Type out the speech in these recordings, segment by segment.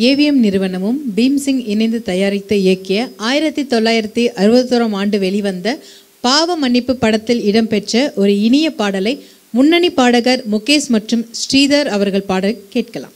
AVM நிறுவனமும் பீம்சிங் இணைந்து தயாரித்து இயக்கிய ஆயிரத்தி தொள்ளாயிரத்தி அறுபத்தோராம் ஆண்டு வெளிவந்த பாவ மன்னிப்பு படத்தில் இடம்பெற்ற ஒரு இனிய பாடலை முன்னணி பாடகர் முகேஷ் மற்றும் ஸ்ரீதர் அவர்கள் பாட கேட்கலாம்.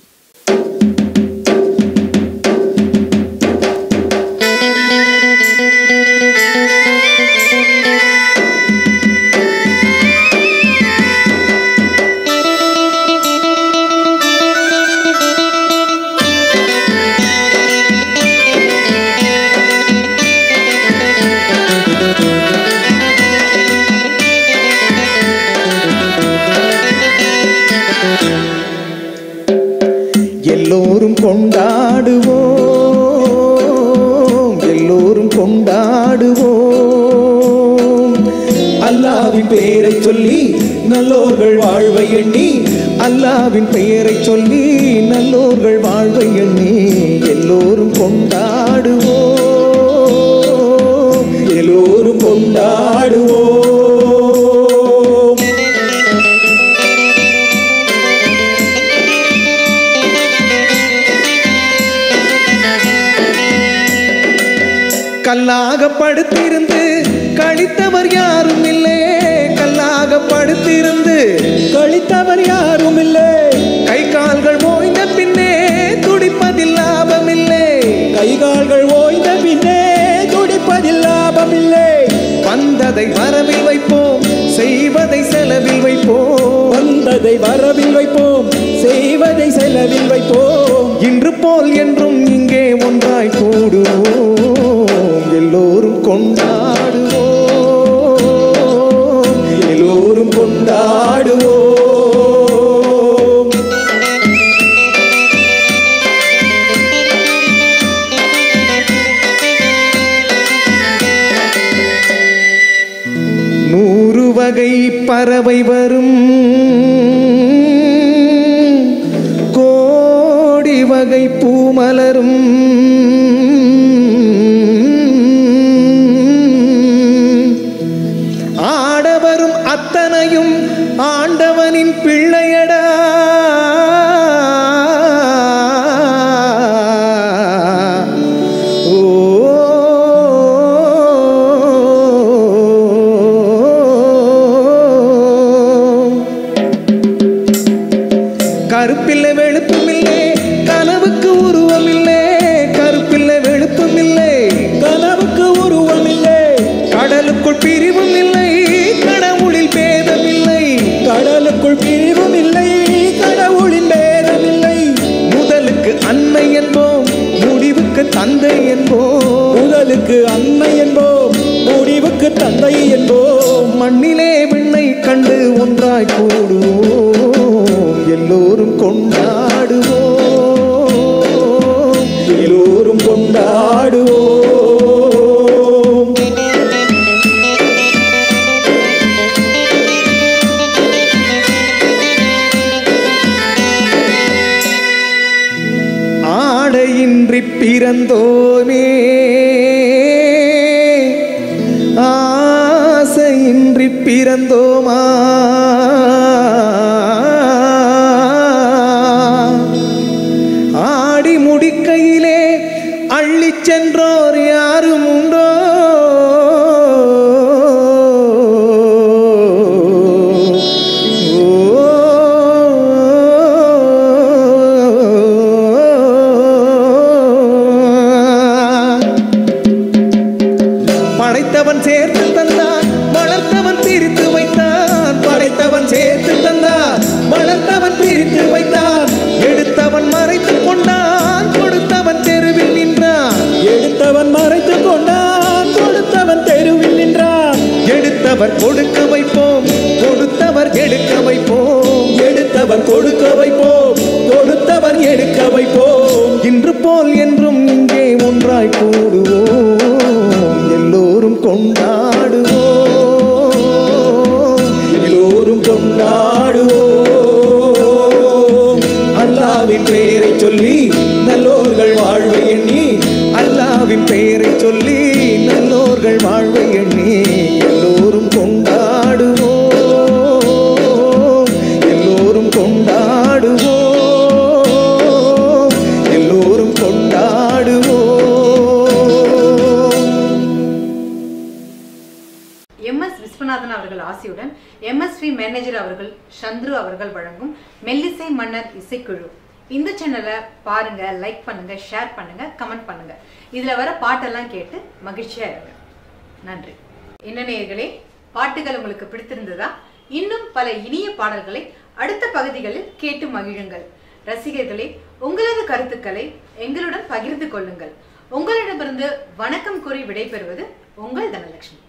எல்லோரும் கொண்டாடுவோம். எல்லோரும் கொண்டாடுவோம். அல்லாவின் பெயரை சொல்லி நல்லோர்கள் வாழ்வை எண்ணி அல்லாவின் பெயரை சொல்லி நல்லோர்கள் வாழ்வை எண்ணி எல்லோரும் கொண்டாடுவோம். கல்லாக படுத்திருந்து கழித்தவர் யாரும் இல்லை. கல்லாக படுத்திருந்து கழித்தவர் யாரும் இல்லை. கை கால்கள் ஓய்ந்த பின்னே துடிப்பதில் லாபமில்லை கை கால்கள் ஓய்ந்த பின்னே துடிப்பதில் லாபமில்லை வந்ததை வரவில் வைப்போம் செய்வதை செலவில் வைப்போம். வந்ததை வரவில் வைப்போம் செய்வதை செலவில் வைப்போம். இன்று போல் என்றும் இங்கே ஒன்றாய் கூடுவோம். எல்லோரும் கொண்டாடுவோம். எல்லோரும் கொண்டாடுவோம். நூறு வகை பறவை வரும். கோடி வகை பூமலரும் தந்தை என்போம். முதலுக்கு அன்னை என்போம். முடிவுக்கு தந்தை என்போம். மண்ணிலே விண்ணை கண்டு ஒன்றாய் கூடுவோம். எல்லோரும் கொண்டா ஆடையின்றி பிறந்தோமே ஆசையின்றி பிறந்தோமா? சொல்லி நல்லோர்கள் வாழ்வை எண்ணி அல்லாவின் பெயரை சொல்லி நல்லோர்கள் வாழ்வை எண்ணி எல்லோரும் கொண்டாடுவோம். எல்லோரும் கொண்டாடுவோம். எல்லோரும் கொண்டாடுவோம். எம்எஸ் விஸ்வநாதன் அவர்கள் ஆசியுடன் எம்எஸ்வி மேனேஜர் அவர்கள் சந்துரு அவர்கள் வழங்கும் மெல்லிசை மன்னர் இசைக்குழு. இந்த சேனலை பாருங்க லைக் பண்ணுங்க ஷேர் பண்ணுங்க கமெண்ட் பண்ணுங்க. இதுல வர பாட்டெல்லாம் கேட்டு மகிழ்ச்சியா இருங்க. நன்றி. என்ன நேயர்களே பாட்டுகள் உங்களுக்கு பிடித்திருந்ததா? இன்னும் பல இனிய பாடல்களை அடுத்த பகுதிகளில் கேட்டு மகிழுங்கள். ரசிகர்களே உங்களது கருத்துக்களை எங்களுடன் பகிர்ந்து கொள்ளுங்கள். உங்களிடமிருந்து வணக்கம் கூறி விடைபெறுவது உங்கள் தனலட்சுமி.